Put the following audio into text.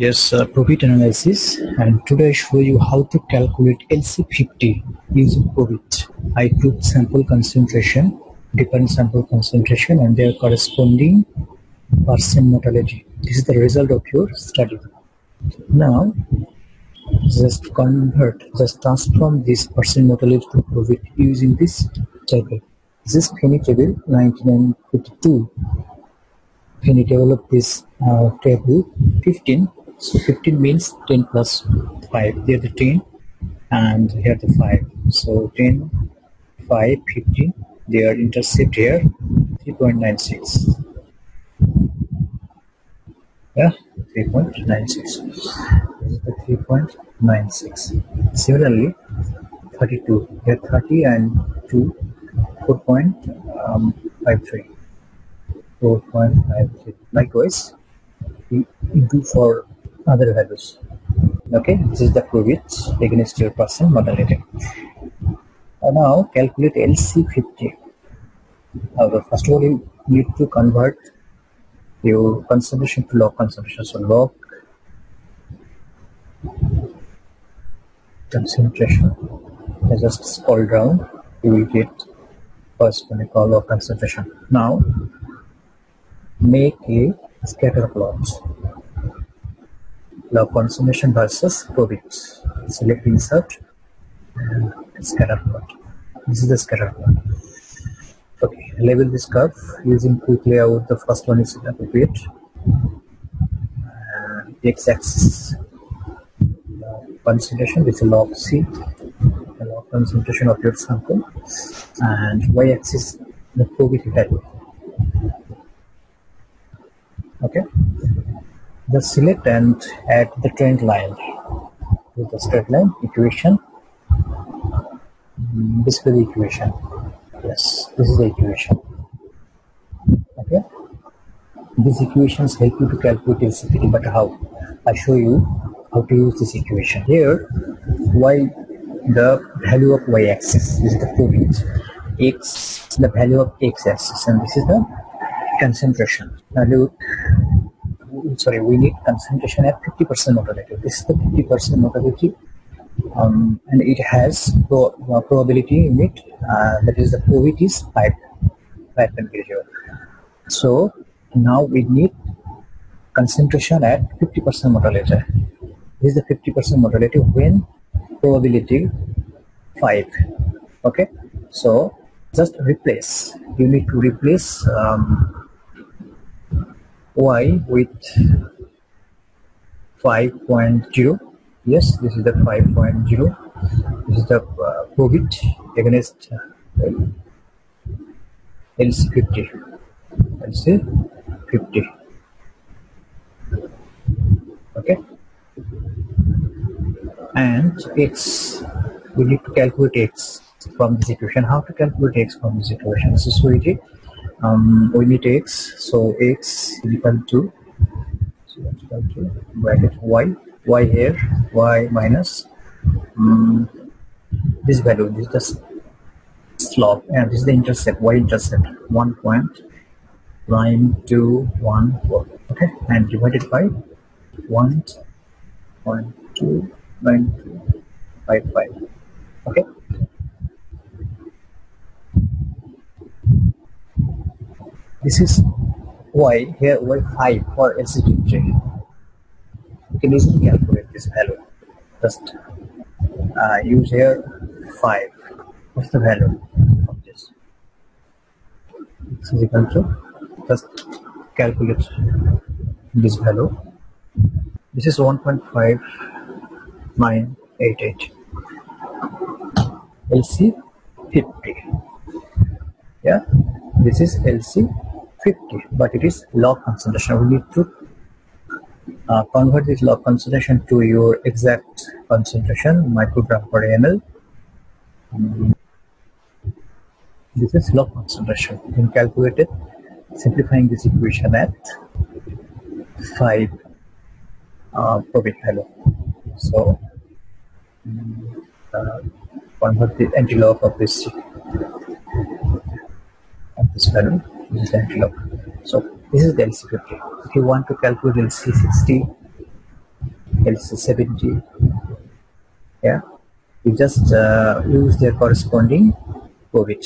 Yes, uh, probit analysis and today I show you how to calculate LC50 using probit. I took sample concentration, different sample concentration and their corresponding percent mortality. This is the result of your study. Now, just convert, just transform this percent mortality to probit using this table. This is table 1952. When you develop this uh, table 15 so 15 means 10 plus 5. Here the 10 and here the 5. So 10, 5, 15. They are intercept here 3.96. Yeah, 3.96. This is the 3.96. Similarly, 32. Here 30 and 2, 4.53. Um, 4.53. Likewise, we do for other values. Okay this is the probit against your percent mortality uh, now calculate lc50 uh, first of all you need to convert your concentration to log concentration so log concentration I just scroll down. You will get first one call log concentration. Now make a scatter plot log concentration versus probit. Select insert and scatter plot. This is the scatter plot. Okay, label this curve using quick layout. The first one is appropriate. Uh, and x-axis concentration is log C, the log concentration of your sample, and y-axis the probit value. Okay just select and add the trend line. To the straight line equation. Mm, this is the equation. Yes this is the equation. Okay. These equations help you to calculate LC50 but how? I show you how to use this equation here. Y the value of y-axis is the probit x the value of x-axis and this is the concentration. Now look sorry, we need concentration at 50% mortality. This is the 50% mortality um, and it has pro uh, probability in it uh, that is the probability is 5 5 temperature. So now we need concentration at 50% mortality. This is the 50% mortality when probability 5 okay so just replace you need to replace um, y with 5.0 yes this is the 5.0 this is the uh, probit against uh, LC50 LC50 okay. And x we need to calculate x from this equation how to calculate x from this equation so easy um, we need x so x equal to so equal to bracket y y here y minus um, this value this is the slope and this is the intercept y intercept one point nine two one four okay? And divided by one point two nine two five five okay this is y here y5 for LC50. You can easily calculate this value. Just uh, use here 5. What's the value of this? This is just calculate this value. This is 1.5988. LC 50. Yeah, this is LC 50 but it is log concentration we need to uh, convert this log concentration to your exact concentration microgram per ml. This is log concentration you can calculate it. Simplifying this equation at 5 uh, value so uh, convert the anti-log of this of this value is that. So this is the LC50. If you want to calculate LC60, LC70, yeah, you just uh, use their corresponding COVID.